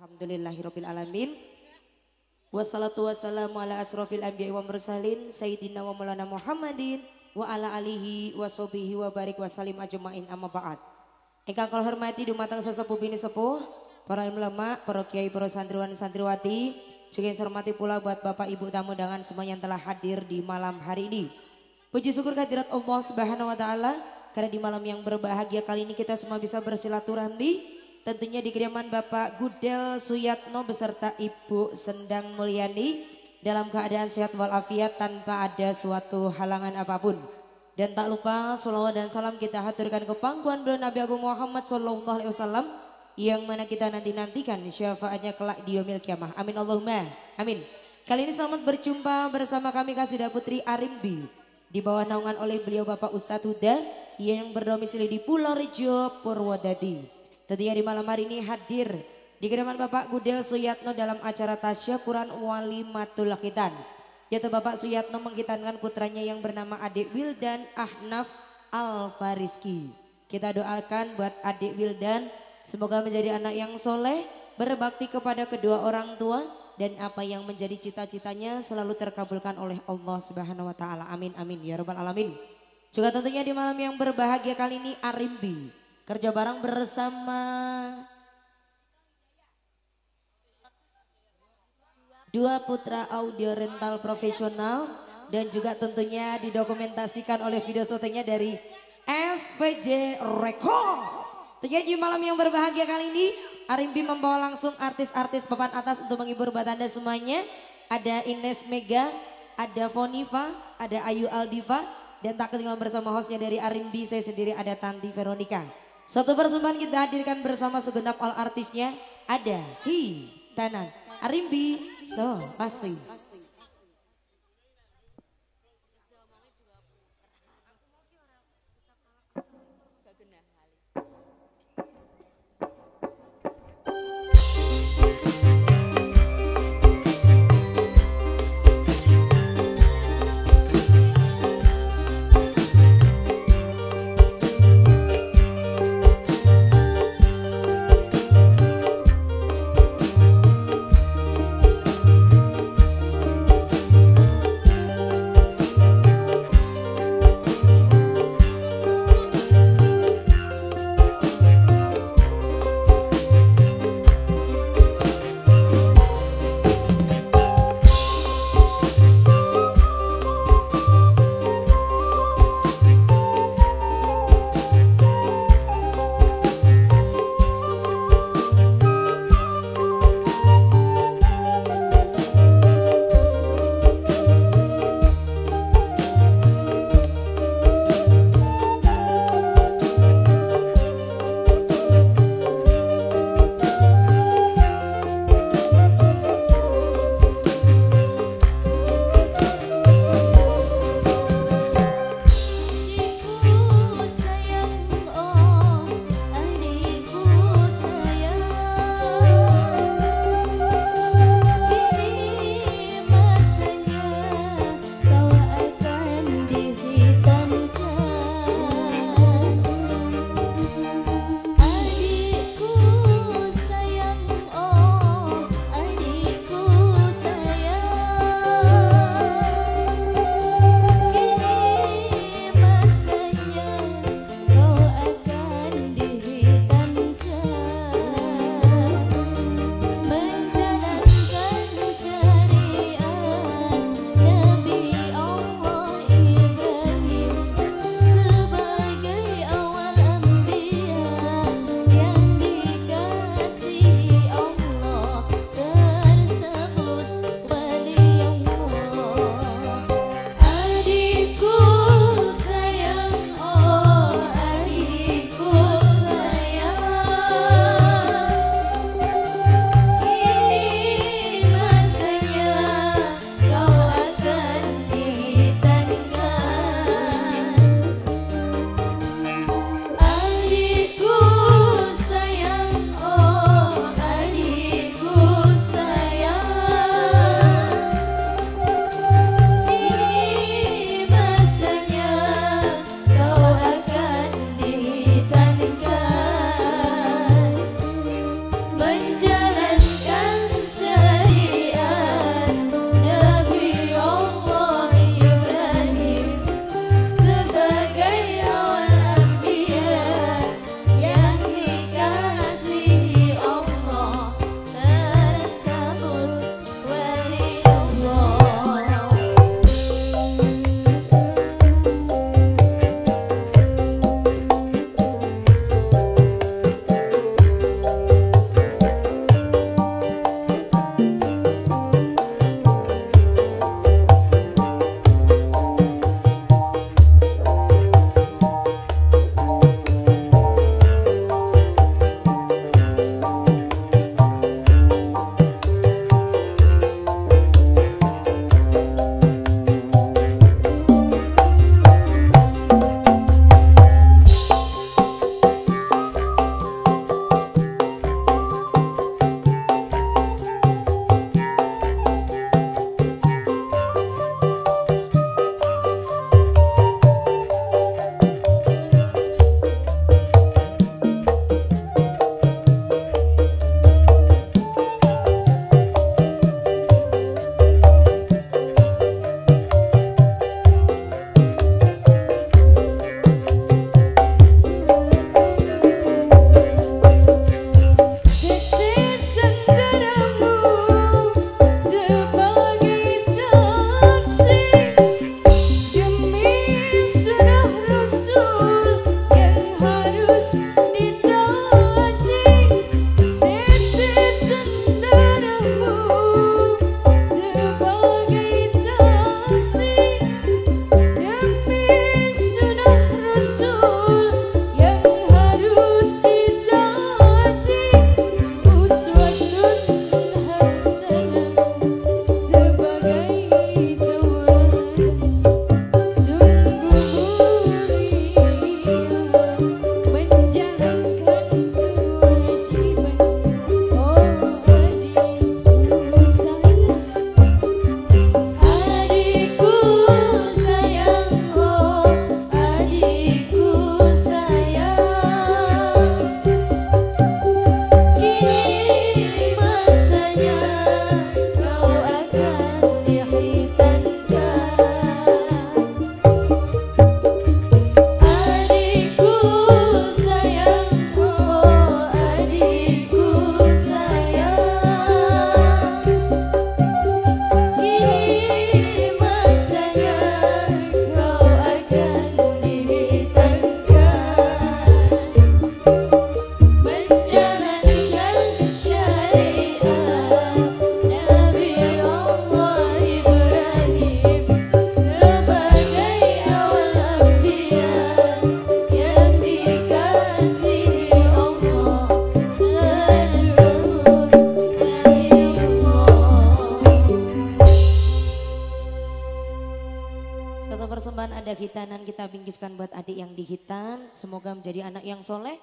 Alhamdulillahirabbil alamin. Wassalatu wassalamu ala asrofil anbiya wa mursalin sayyidina wa maulana Muhammadin wa ala alihi wa sobihi wa barik wa salim ajmain amma ba'd. Engkang kalau hormati dumateng sesepuh bini sepuh, para ulama, para kiai, para santriwan santriwati, juga yang hormati pula buat Bapak Ibu tamu dengan semua yang telah hadir di malam hari ini. Puji syukur kehadirat Allah Subhanahu wa taala karena di malam yang berbahagia kali ini kita semua bisa bersilaturahmi tentunya di kediaman Bapak Gudel Suyatno beserta Ibu Sendang Mulyani dalam keadaan sehat walafiat tanpa ada suatu halangan apa pun. Dan tak lupa salawat dan salam kita haturkan ke pangkuan beliau Nabi Agung Muhammad Sallallahu Alaihi Wasallam yang mana kita nanti nantikan syafaatnya kelak di yomil kiamah. Amin Allahumma. Amin. Kali ini selamat berjumpa bersama kami Kasidah Putri Arimbi di bawah naungan oleh beliau Bapak Ustadz Huda yang berdomisili di Pulau Rejo Purwodadi. Tentunya di malam hari ini hadir di kediaman Bapak Gudel Suyatno dalam acara tasyakuran wali matul khitan. Yaitu Bapak Suyatno menghitankan putranya yang bernama Adik Wildan Ahnaf Al-Fariski. Kita doakan buat Adik Wildan semoga menjadi anak yang soleh, berbakti kepada kedua orang tua dan apa yang menjadi cita-citanya selalu terkabulkan oleh Allah Subhanahu wa taala. Amin amin ya rabbal alamin. Juga tentunya di malam yang berbahagia kali ini Arimbi kerja bareng bersama dua putra audio rental profesional dan juga tentunya didokumentasikan oleh video fotonya dari SPJ Record. Tentunya di malam yang berbahagia kali ini Arimbi membawa langsung artis-artis papan atas untuk menghibur buat anda semuanya. Ada Ines Mega, ada Foniva, ada Ayu Aldiva, dan tak ketinggalan bersama hostnya dari Arimbi saya sendiri ada Tanti Veronica. Satu persembahan kita hadirkan bersama segenap all artisnya. Ada Hi, Tanan, Arimbi, So, pasti. Hitanan kita bingkiskan buat adik yang dihitan. Semoga menjadi anak yang soleh